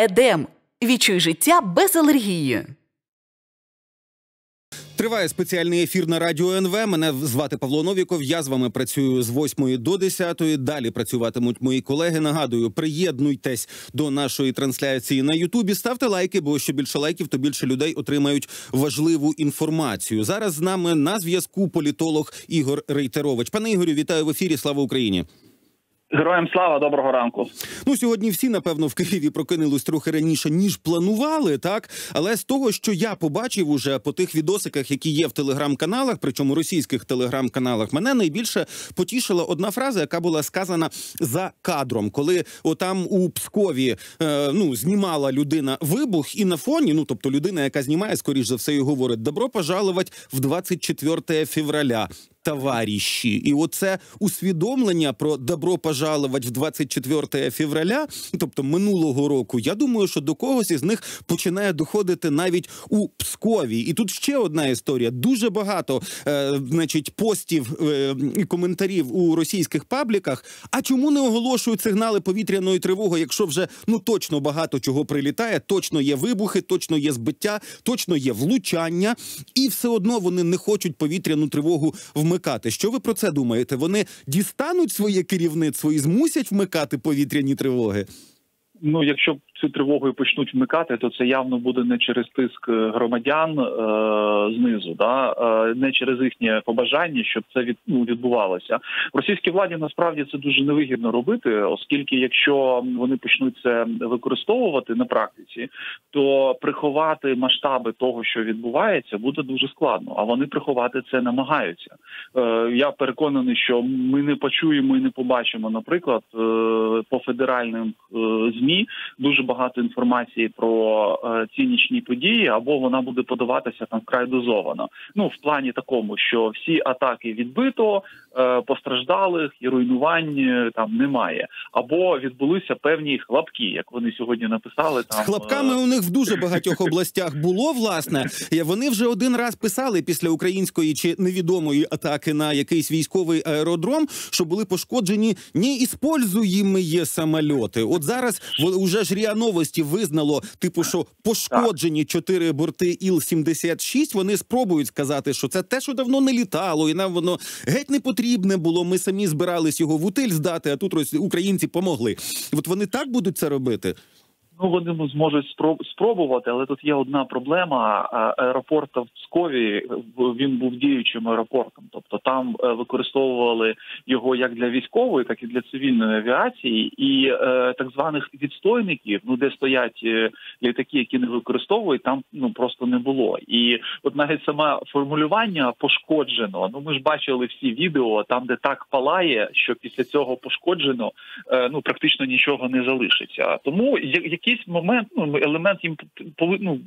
Едем. Відчуй життя без алергії. Триває спеціальний ефір на радіо НВ. Мене звати Павло Новіков. Я з вами працюю з 8 до 10. Далі працюватимуть мої колеги. Нагадую, приєднуйтесь до нашої трансляції на Ютубі. Ставте лайки, бо що більше лайків, то більше людей отримають важливу інформацію. Зараз з нами на зв'язку політолог Ігор Рейтерович. Пане Ігорю, вітаю в ефірі. Слава Україні. Героям слава доброго ранку. Ну сьогодні всі напевно в Києві прокинулись трохи раніше ніж планували, так але з того, що я побачив уже по тих відосиках, які є в телеграм-каналах, причому російських телеграм-каналах, мене найбільше потішила одна фраза, яка була сказана за кадром, коли отам у Пскові е, ну знімала людина вибух, і на фоні, ну тобто людина, яка знімає, скоріш за все, і говорить добро пожаловать в 24 февраля товариші. І оце усвідомлення про добро пожаловать в 24 февраля, тобто минулого року. Я думаю, що до когось із них починає доходити навіть у Пскові. І тут ще одна історія. Дуже багато, е, значить, постів е, і коментарів у російських пабліках. А чому не оголошують сигнали повітряної тривоги, якщо вже ну точно багато чого прилітає, точно є вибухи, точно є збиття, точно є влучання, і все одно вони не хочуть повітряну тривогу вмикати. Що ви про це думаєте? Вони дістануть своє керівництво і змусять вмикати повітряні тривоги? Ну, якщо цю тривогу і почнуть вмикати, то це явно буде не через тиск е, громадян е, знизу, да е, не через їхнє побажання, щоб це від ну, відбувалося. Російській владі насправді це дуже невигідно робити, оскільки якщо вони почнуть це використовувати на практиці, то приховати масштаби того, що відбувається, буде дуже складно. А вони приховати це намагаються. Е, Я переконаний, що ми не почуємо і не побачимо, наприклад, е, по федеральним е, змі дуже багато інформації про е, цінічні події, або вона буде подаватися там вкрай дозовано. Ну в плані такому, що всі атаки відбито, е, постраждалих і руйнувань е, там немає, або відбулися певні хлопки, як вони сьогодні написали. Там З хлопками у них в дуже багатьох областях було власне. Вони вже один раз писали після української чи невідомої атаки на якийсь військовий аеродром, що були пошкоджені неіспользуємі самольоти. От зараз вже ж РІА Новості визнало, типу, що пошкоджені чотири борти Іл-76, Вони спробують сказати, що це те, що давно не літало, і нам воно геть не потрібне було. Ми самі збирались його в утиль здати, а тут українці помогли. От вони так будуть це робити. Ну вони зможуть спроб... спробувати, але тут є одна проблема. Аеропорт в Пскові він був діючим аеропортом, тобто там е, використовували його як для військової, так і для цивільної авіації, і е, так званих відстойників, ну де стоять е, літаки, які не використовують, там ну просто не було. І от навіть саме формулювання пошкоджено. Ну ми ж бачили всі відео там, де так палає, що після цього пошкоджено ну практично нічого не залишиться. Тому які якийсь момент ну елемент їм ну,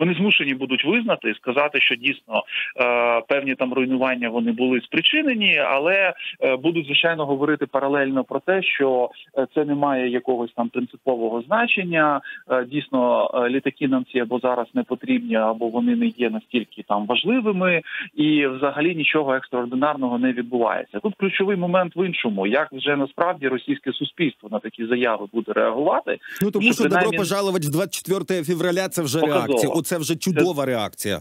вони змушені будуть визнати і сказати, що дійсно е, певні там руйнування вони були спричинені, але е, будуть звичайно говорити паралельно про те, що е, це не має якогось там принципового значення. Дійсно, літаки нам ці або зараз не потрібні, або вони не є настільки там важливими, і взагалі нічого екстраординарного не відбувається. Тут ключовий момент в іншому, як вже насправді російське суспільство на такі заяви буде реагувати. Ну тому що добро пожаловать в 24 февраля. Це вже Показово. реакція. Оце вже чудова це... реакція.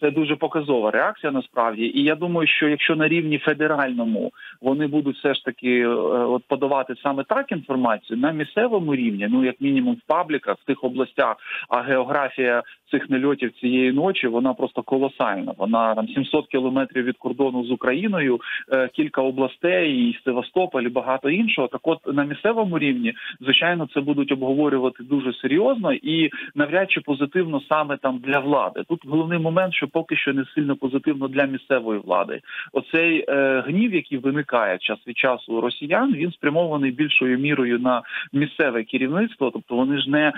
Це дуже показова реакція насправді, і я думаю, що якщо на рівні федеральному вони будуть все ж таки е, от подавати саме так інформацію на місцевому рівні, ну як мінімум в пабліках в тих областях, а географія цих нельотів цієї ночі вона просто колосальна. Вона там 700 кілометрів від кордону з Україною, е, кілька областей, і Севастополь, і багато іншого. Так, от на місцевому рівні, звичайно, це будуть обговорювати дуже серйозно і навряд чи позитивно саме там для влади. Тут головний момент, що поки що не сильно позитивно для місцевої влади. Оцей е, гнів, який виникає час від часу у росіян, він спрямований більшою мірою на місцеве керівництво. Тобто вони ж не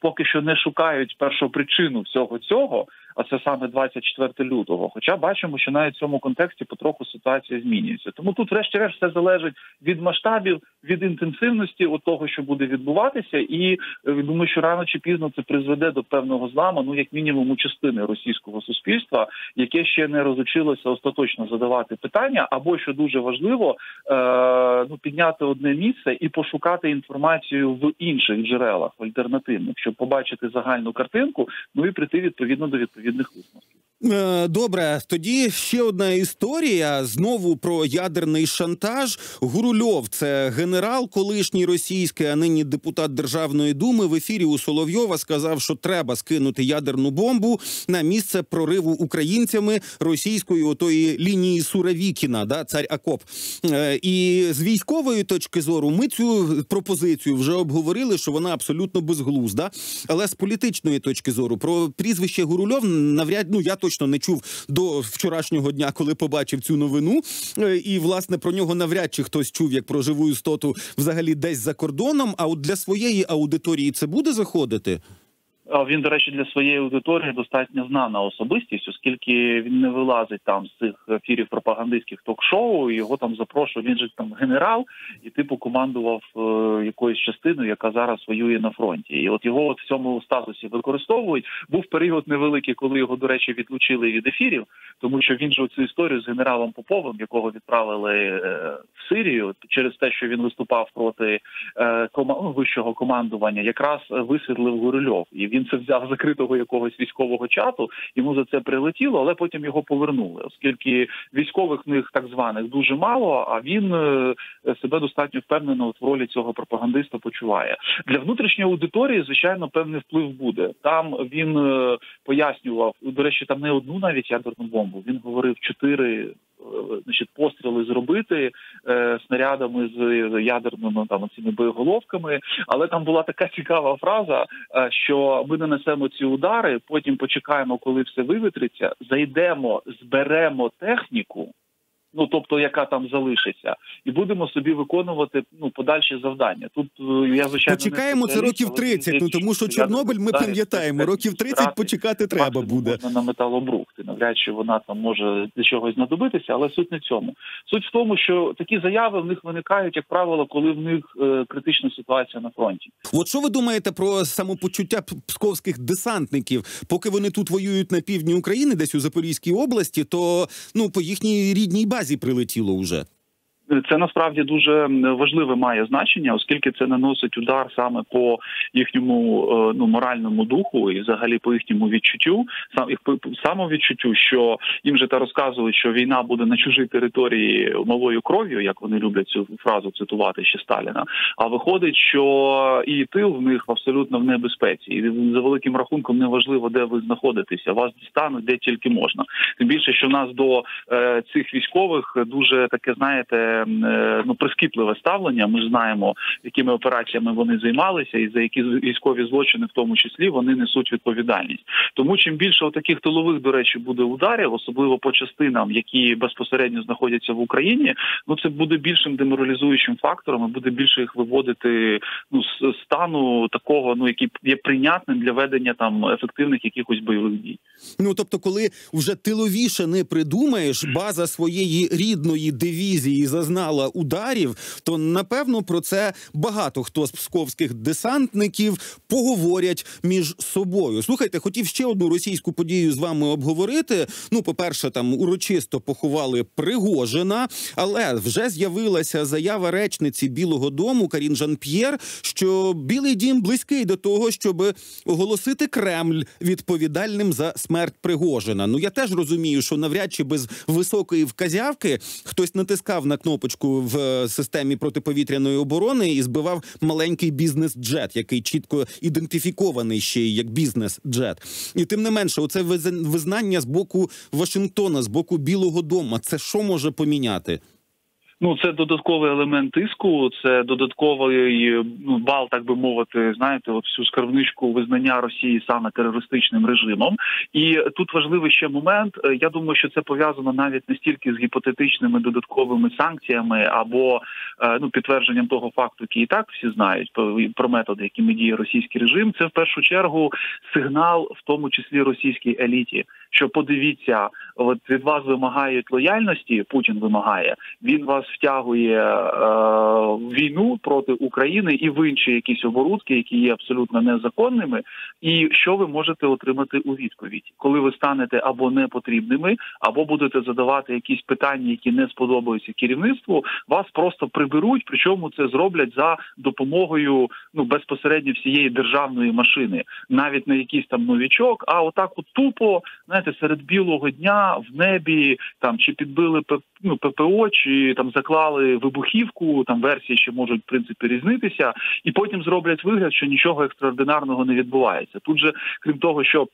поки що не шукають першопричину всього цього, а це саме 24 лютого. Хоча бачимо, що навіть в цьому контексті потроху ситуація змінюється. Тому тут, врешті-решт, все залежить від масштабів, від інтенсивності от того, що буде відбуватися, і думаю, що рано чи пізно це призведе до певного зламу, ну як мінімум у частини російського суспільства, яке ще не розучилося остаточно задавати питання, або що дуже важливо, е, ну підняти одне місце і пошукати інформацію в інших джерелах альтернативних, щоб побачити загальну картинку, ну і прийти відповідно до відповідних висновків. Е, добре, тоді ще одна історія знову про ядерний шантаж. Гурульов, це генерал, колишній російський, а нині депутат Державної думи. В ефірі у Соловйова сказав, що треба скинути ядерну бомбу на місце прориву українцями російської отої лінії Суравікіна, да цар Акоп. Е, і з військової точки зору ми цю пропозицію вже обговорили, що вона абсолютно безглузда. Але з політичної точки зору про прізвище Гурульов навряд ну я точно не чув до вчорашнього дня, коли побачив цю новину. Е, і власне про нього навряд чи хтось чув як про живу істоту взагалі десь за кордоном. А от для своєї аудиторії це буде заходити. Він, до речі, для своєї аудиторії достатньо знана особистість, оскільки він не вилазить там з цих ефірів пропагандистських ток-шоу. Його там запрошує. Він же там генерал, і типу командував е, якоюсь частиною, яка зараз воює на фронті. І от його от в цьому статусі використовують. Був період невеликий, коли його, до речі, відлучили від ефірів, тому що він же цю історію з генералом Поповим, якого відправили е, в Сирію, через те, що він виступав проти е. Ну, вищого командування, якраз висвітлив Гурильов. і він це взяв закритого якогось військового чату. Йому за це прилетіло, але потім його повернули, оскільки військових в них так званих дуже мало. А він е, себе достатньо впевнено в ролі цього пропагандиста почуває для внутрішньої аудиторії. Звичайно, певний вплив буде. Там він е, пояснював до речі, там не одну навіть ядерну бомбу. Він говорив чотири значить, постріли зробити е, снарядами з ядерними там цими боєголовками. Але там була така цікава фраза, е, що ми нанесемо ці удари, потім почекаємо, коли все вивітриться, зайдемо, зберемо техніку ну тобто яка там залишиться, і будемо собі виконувати ну подальші завдання. Тут е, я звичайно почекаємо це років 30, Ну тому що Чорнобиль ми пам'ятаємо, років 30 почекати треба буде на металобрухти. Навряд чи вона там може для чогось знадобитися, але суть не в цьому. Суть в тому, що такі заяви в них виникають, як правило, коли в них е, критична ситуація на фронті. От що ви думаєте про самопочуття псковських десантників, поки вони тут воюють на півдні України, десь у Запорізькій області, то ну по їхній рідній базі наразі прилетіло вже? Це насправді дуже важливе має значення, оскільки це наносить удар саме по їхньому е, ну моральному духу і взагалі по їхньому відчуттю, сам самовідчуттю, що їм же та розказують, що війна буде на чужій території малою кров'ю, як вони люблять цю фразу цитувати ще Сталіна. А виходить, що і тил в них абсолютно в небезпеці, і за великим рахунком неважливо, де ви знаходитеся. Вас дістануть де тільки можна. Тим більше, що нас до е, цих військових дуже таке, знаєте. Е, ну прискіпливе ставлення. Ми знаємо, якими операціями вони займалися, і за які військові злочини, в тому числі, вони несуть відповідальність. Тому чим більше таких тилових, до речі, буде ударів, особливо по частинам, які безпосередньо знаходяться в Україні, ну це буде більшим деморалізуючим фактором, і буде більше їх виводити ну з стану такого, ну який є прийнятним для ведення там ефективних якихось бойових дій. Ну тобто, коли вже тиловіше не придумаєш, база своєї рідної дивізії за зазнала ударів, то напевно про це багато хто з псковських десантників поговорять між собою. Слухайте, хотів ще одну російську подію з вами обговорити. Ну, по перше, там урочисто поховали Пригожина, але вже з'явилася заява речниці Білого Дому Карін Жан П'єр, що Білий Дім близький до того, щоб оголосити Кремль відповідальним за смерть Пригожина. Ну я теж розумію, що навряд чи без високої вказявки хтось натискав на кнопку кнопочку в е, системі протиповітряної оборони і збивав маленький бізнес-джет, який чітко ідентифікований ще як бізнес-джет. І тим не менше, оце визнання з боку Вашингтона, з боку Білого Дому. Це що може поміняти? Ну, це додатковий елемент тиску, це додатковий ну, бал, так би мовити, знаєте, от всю скарбничку визнання Росії саме терористичним режимом. І тут важливий ще момент. Я думаю, що це пов'язано навіть не стільки з гіпотетичними додатковими санкціями або ну підтвердженням того факту, який і так всі знають про методи, якими діє російський режим. Це в першу чергу сигнал, в тому числі російській еліті що подивіться, от від вас вимагають лояльності. Путін вимагає. Він вас втягує е, війну проти України і в інші якісь оборудки, які є абсолютно незаконними. І що ви можете отримати у відповідь, коли ви станете або непотрібними, або будете задавати якісь питання, які не сподобаються керівництву. Вас просто приберуть, причому це зроблять за допомогою ну безпосередньо всієї державної машини, навіть не якийсь там новічок, а отак от тупо знаєте, серед білого дня в небі там чи підбили ну, ППО, чи там заклали вибухівку. Там версії ще можуть в принципі різнитися, і потім зроблять вигляд, що нічого екстраординарного не відбувається. Тут же крім того, що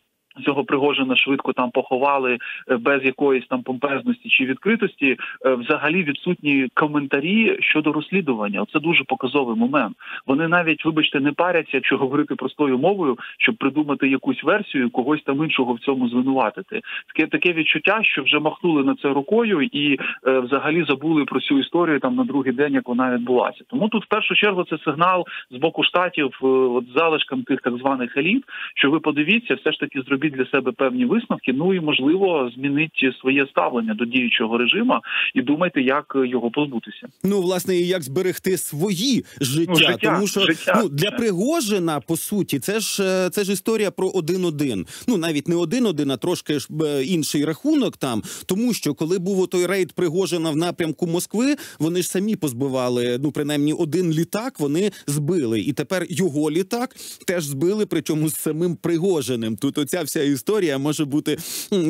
Цього Пригожина швидко там поховали е, без якоїсь там помпезності чи відкритості. Е, взагалі відсутні коментарі щодо розслідування. Це дуже показовий момент. Вони навіть, вибачте, не паряться, якщо говорити простою мовою, щоб придумати якусь версію, когось там іншого в цьому звинуватити. Таке таке відчуття, що вже махнули на це рукою і е, взагалі забули про цю історію там на другий день, як вона відбулася. Тому тут в першу чергу це сигнал з боку штатів, е, от залишкам тих так званих еліт, що ви подивіться, все ж таки зробіть для себе певні висновки. Ну і можливо змінити своє ставлення до діючого режиму і думайте, як його позбутися. Ну власне, і як зберегти свої життя, ну, життя тому що життя. ну для Пригожина по суті, це ж е, це ж історія про один-один. Ну навіть не один-один, а трошки ж інший рахунок там, тому що коли був той рейд Пригожина в напрямку Москви, вони ж самі позбивали ну принаймні один літак. Вони збили, і тепер його літак теж збили, причому з самим Пригожиним. Тут оця вся історія може бути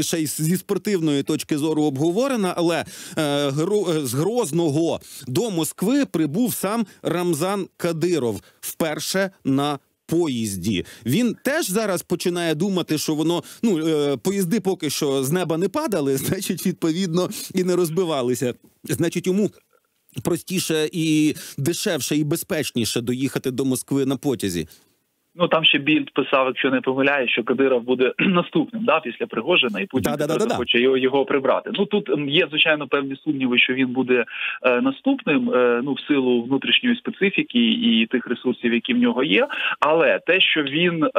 ще й зі спортивної точки зору обговорена, але е, е, з Грозного до Москви прибув сам Рамзан Кадиров вперше на Поїзді він теж зараз починає думати, що воно ну е, поїзди поки що з неба не падали, значить, відповідно і не розбивалися. Значить, йому простіше і дешевше, і безпечніше доїхати до Москви на потязі. Ну там ще більд писав, якщо не помиляє, що Кадиров буде наступним да після Пригожина, і Путін хоче його його прибрати. Ну тут є звичайно певні сумніви, що він буде е, наступним. Е, ну в силу внутрішньої специфіки і тих ресурсів, які в нього є. Але те, що він е,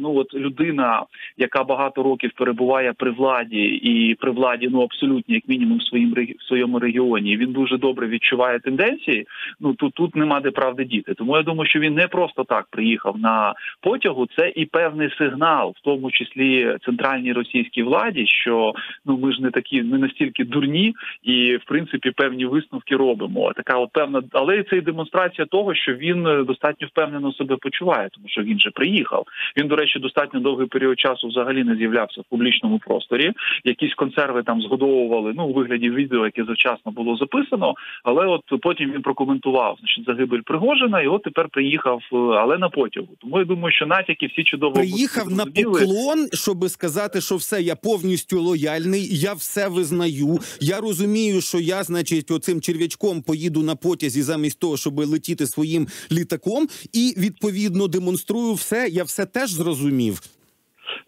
ну от людина, яка багато років перебуває при владі, і при владі ну абсолютно як мінімум в своїм в своєму регіоні, він дуже добре відчуває тенденції. Ну тут тут нема де правди діти. Тому я думаю, що він не просто так приїхав на потягу, це і певний сигнал, в тому числі центральній російській владі, що ну ми ж не такі, не настільки дурні, і в принципі певні висновки робимо. Така от певна, але це і демонстрація того, що він достатньо впевнено себе почуває, тому що він же приїхав. Він, до речі, достатньо довгий період часу взагалі не з'являвся в публічному просторі. Якісь консерви там згодовували ну у вигляді відео, яке завчасно було записано. Але от потім він прокоментував значить загибель Пригожина, і от тепер приїхав, але на потягу. Тому я думаю, що натяки всі чудово приїхав на поклон, щоб сказати, що все я повністю лояльний. Я все визнаю. Я розумію, що я, значить, оцим черв'ячком поїду на потязі замість того, щоб летіти своїм літаком, і відповідно демонструю все. Я все теж зрозумів.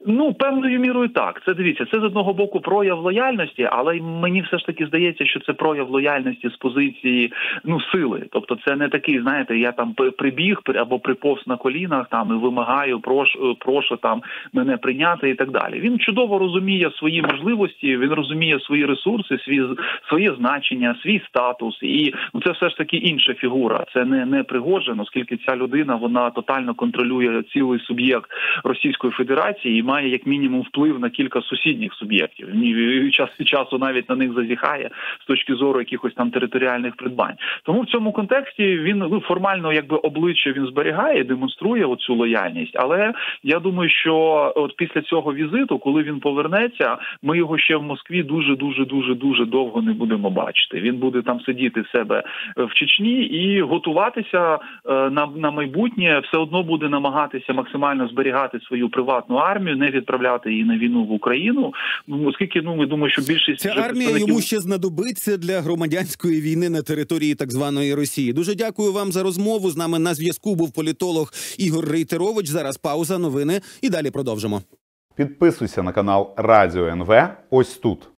Ну, певною мірою так. Це дивіться, це з одного боку прояв лояльності, але мені все ж таки здається, що це прояв лояльності з позиції ну сили. Тобто, це не такий, знаєте, я там прибіг або приповз на колінах там і вимагаю, прошу, прошу там мене прийняти і так далі. Він чудово розуміє свої можливості, він розуміє свої ресурси, свій своє значення, свій статус, і ну це все ж таки інша фігура. Це не не Пригожин, оскільки ця людина вона тотально контролює цілий суб'єкт Російської Федерації і має як мінімум вплив на кілька сусідніх суб'єктів. І час від часу навіть на них зазіхає з точки зору якихось там територіальних придбань. Тому в цьому контексті він ну, формально, якби обличчя він зберігає, демонструє оцю лояльність. Але я думаю, що от після цього візиту, коли він повернеться, ми його ще в Москві дуже дуже дуже дуже довго не будемо бачити. Він буде там сидіти в себе в Чечні і готуватися е, на, на майбутнє, все одно буде намагатися максимально зберігати свою приватну армію не відправляти її на війну в Україну. Ну оскільки ну ми думаємо, що більшість Ця армія представників- йому ще знадобиться для громадянської війни на території так званої Росії. Дуже дякую вам за розмову. З нами на зв'язку був політолог Ігор Рейтерович. Зараз пауза, новини і далі продовжимо. Підписуйся на канал Радіо НВ ось тут.